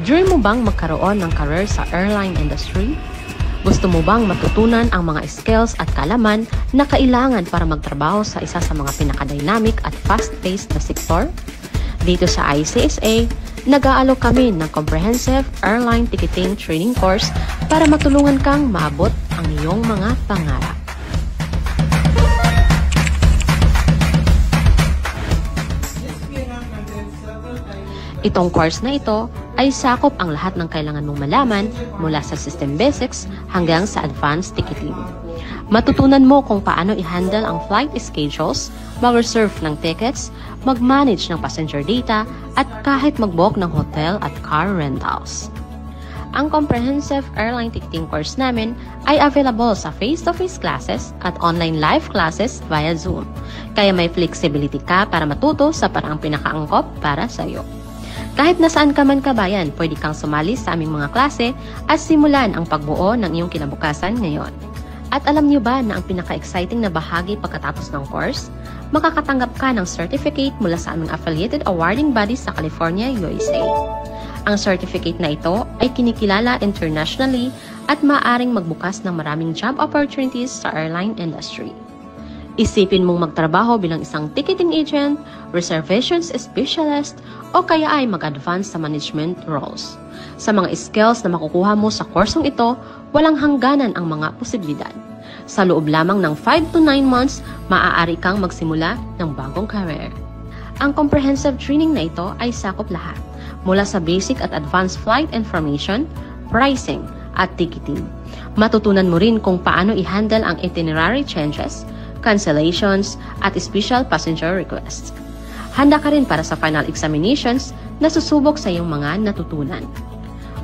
Dream mo bang magkaroon ng career sa airline industry? Gusto mo bang matutunan ang mga skills at kalaman na kailangan para magtrabaho sa isa sa mga pinaka-dynamic at fast-paced na sektor? Dito sa ICSA, nag-aalok kami ng comprehensive airline ticketing training course para matulungan kang maabot ang iyong mga pangarap. Itong course na ito ay sakop ang lahat ng kailangan mong malaman mula sa system basics hanggang sa advanced ticketing. Matutunan mo kung paano i-handle ang flight schedules, mag-reserve ng tickets, mag-manage ng passenger data, at kahit mag-book ng hotel at car rentals. Ang comprehensive airline ticketing course namin ay available sa face-to-face classes at online live classes via Zoom. Kaya may flexibility ka para matuto sa paraang pinakaangkop para sa iyo. Kahit nasaan ka man kabayan, pwede kang sumali sa aming mga klase at simulan ang pagbuo ng iyong kinabukasan ngayon. At alam niyo ba na ang pinaka-exciting na bahagi pagkatapos ng course? Makakatanggap ka ng certificate mula sa aming affiliated awarding body sa California, USA. Ang certificate na ito ay kinikilala internationally at maaaring magbukas ng maraming job opportunities sa airline industry. Isipin mong magtrabaho bilang isang ticketing agent, reservations specialist, o kaya ay mag-advance sa management roles. Sa mga skills na makukuha mo sa kursong ito, walang hangganan ang mga posibilidad. Sa loob lamang ng 5 to 9 months, maaari kang magsimula ng bagong career. Ang comprehensive training na ito ay sakop lahat, mula sa basic at advanced flight information, pricing, at ticketing. Matutunan mo rin kung paano i-handle ang itinerary changes, cancellations, at special passenger requests. Handa ka rin para sa final examinations na susubok sa iyong mga natutunan.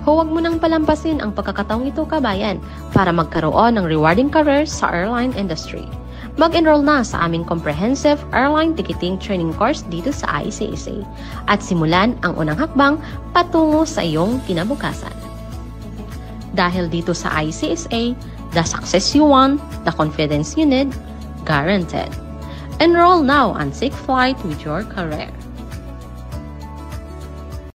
Huwag mo nang palampasin ang pagkakataong ito kabayan para magkaroon ng rewarding career sa airline industry. Mag-enroll na sa aming comprehensive airline ticketing training course dito sa ICAC at simulan ang unang hakbang patungo sa iyong kinabukasan. Dahil dito sa ICSA, the success you want, the confidence you need, guaranteed. Enroll now and take flight with your career.